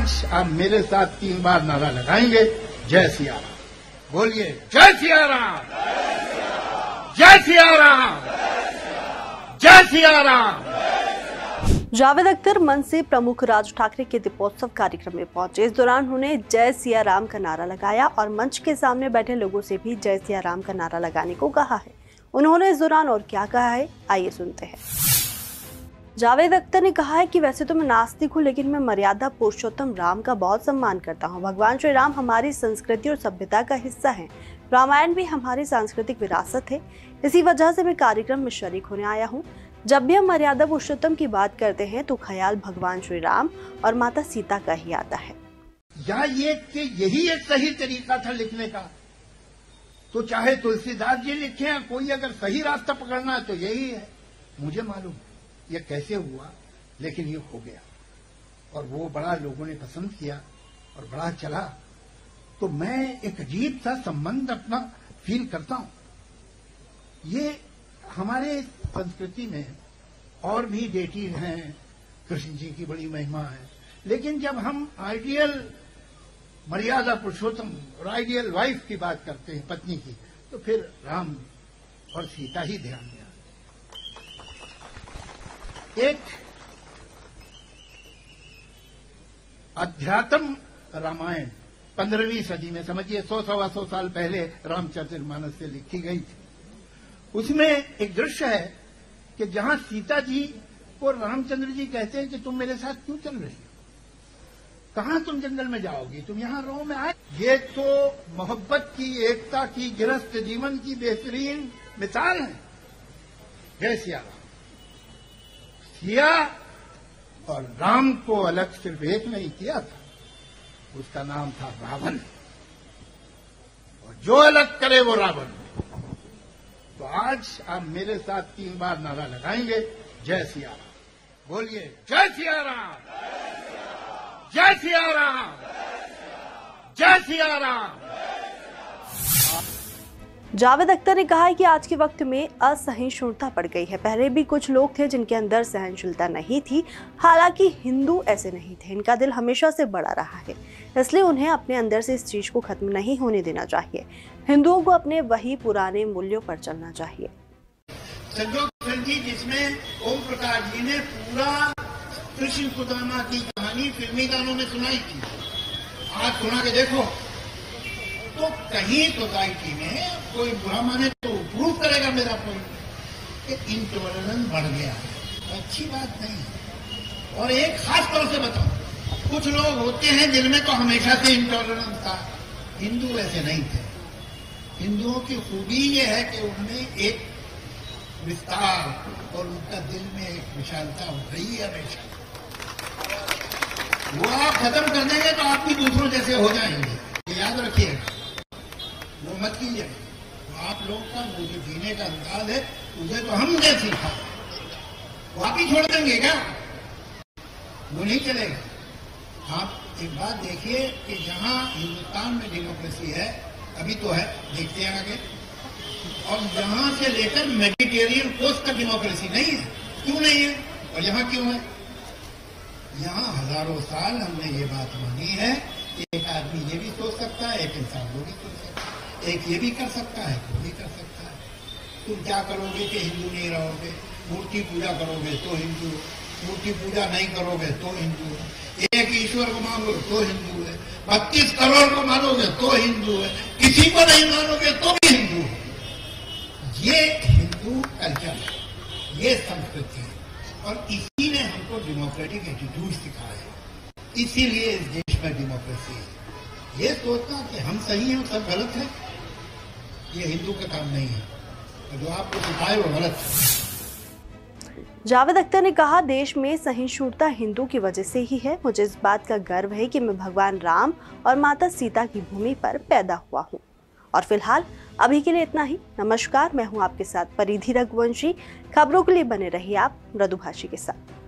आज आप मेरे साथ तीन बार नारा लगाएँगे। जय सिया राम बोलिए, जय सिया राम जय सिया राम जय सिया राम जावेद अख्तर मंच से प्रमुख राज ठाकरे के दीपोत्सव कार्यक्रम में पहुँचे। इस दौरान उन्होंने जय सिया राम का नारा लगाया और मंच के सामने बैठे लोगों से भी जय सिया राम का नारा लगाने को कहा है। उन्होंने इस दौरान और क्या कहा है, आइए सुनते हैं। जावेद अख्तर ने कहा है कि वैसे तो मैं नास्तिक हूँ, लेकिन मैं मर्यादा पुरुषोत्तम राम का बहुत सम्मान करता हूँ। भगवान श्री राम हमारी संस्कृति और सभ्यता का हिस्सा है। रामायण भी हमारी सांस्कृतिक विरासत है। इसी वजह से मैं कार्यक्रम में शरीक होने आया हूँ। जब भी हम मर्यादा पुरुषोत्तम की बात करते हैं तो ख्याल भगवान श्री राम और माता सीता का ही आता है। या कि यही एक सही तरीका था लिखने का? तो चाहे तुलसीदास जी लिखे, कोई अगर सही रास्ता पकड़ना है तो यही है। मुझे मालूम ये कैसे हुआ, लेकिन ये हो गया। और वो बड़ा लोगों ने पसंद किया और बड़ा चला। तो मैं एक अजीब सा संबंध अपना फील करता हूँ। ये हमारे संस्कृति में और भी डेटीज हैं, कृष्ण जी की बड़ी महिमा है। लेकिन जब हम आइडियल मर्यादा पुरुषोत्तम और आइडियल वाइफ की बात करते हैं, पत्नी की तो फिर राम और सीता ही ध्यान में एक अध्यात्म रामायण, पंद्रहवीं सदी में, समझिए, सौ सवा सौ साल पहले रामचरित मानस से लिखी गई थी। उसमें एक दृश्य है कि जहाँ सीता जी को रामचंद्र जी कहते हैं कि तुम मेरे साथ क्यों चल रही हो? कहाँ तुम जंगल में जाओगी? तुम यहाँ रो में आए? ये तो मोहब्बत की, एकता की, गिरस्त जीवन की बेहतरीन मिसाल है। जय सिया सिया और राम को अलग सिर्फ़ एक नहीं किया था। उसका नाम था रावण। और जो अलग करे वो रावण। तो आज आप मेरे साथ तीन बार नारा लगाएँगे, जय सिया राम बोलिए, जय सिया राम जय सिया राम जय सिया राम जावेद अख्तर ने कहा है कि आज के वक्त में असहिष्णुता पड़ गई है। पहले भी कुछ लोग थे जिनके अंदर सहनशीलता नहीं थी, हालाँकि हिंदू ऐसे नहीं थे। इनका दिल हमेशा से बड़ा रहा है, इसलिए उन्हें अपने अंदर से इस चीज़ को खत्म नहीं होने देना चाहिए। हिंदुओं को अपने वही पुराने मूल्यों पर चलना चाहिए। जिसमें ओम प्रकाश जी ने पूरा कृष्ण की कहानी फिल्मी गानों में सुनाई थी। आज सुना के देखो। तो कहीं सोसाइटी में कोई बुरा माने तो प्रूव करेगा मेरा पॉइंट इंटॉलरेंस बढ़ गया है। अच्छी बात नहीं। और एक खास तौर से बताऊँ, कुछ लोग होते हैं जिनमें तो हमेशा से इंटॉलरेंस था। हिंदू ऐसे नहीं थे। हिंदुओं की खूबी ये है कि उनमें एक विस्तार और उनका दिल में एक विशालता हो रही है हमेशा। वो आप खत्म कर देंगे तो आप भी दूसरों जैसे हो जाएँगे। याद रखिएगा। मत कीजिए। तो आप लोग का, वो जो जीने का अंदाज है, उसे तो हमने सीखा। वो आप ही छोड़ देंगे क्या? वो नहीं चलेगा। आप एक बात देखिए कि जहाँ हिंदुस्तान में डेमोक्रेसी है, अभी तो है, देखते हैं आगे। और जहाँ से लेकर मेडिटेरियन कोस्ट तक डेमोक्रेसी नहीं है, क्यों नहीं है? और यहाँ क्यों है? यहाँ हज़ारों साल हमने ये बात मानी है एक आदमी ये भी सोच सकता है, एक इंसान वो भी सोच सकता है। एक ये भी कर सकता है, वो भी कर सकता है। तुम क्या करोगे कि हिंदू नहीं रहोगे? मूर्ति पूजा करोगे तो हिंदू, मूर्ति पूजा नहीं करोगे तो हिंदू। एक ईश्वर को मानोगे तो हिंदू है। बत्तीस करोड़ को मानोगे तो हिंदू है। किसी को नहीं मानोगे तो भी हिंदू है। ये हिंदू कल्चर है। ये संस्कृति है। और इसी ने हमको डेमोक्रेटिक एटीट्यूड सिखाया है। इसीलिए इस देश में डेमोक्रेसी है। ये सोचना कि हम सही हैं सब गलत है। ये हिंदू का काम नहीं है। तो जो आपको सिखाए वो गलत जावेद अख्तर ने कहा, देश में सहिष्णुता हिंदू की वजह से ही है। मुझे इस बात का गर्व है कि मैं भगवान राम और माता सीता की भूमि पर पैदा हुआ हूँ। और फ़िलहाल, अभी के लिए इतना ही। नमस्कार, मैं हूँ आपके साथ परिधि रघुवंशी। खबरों के लिए बने रहिए आप मृदुभाषी के साथ।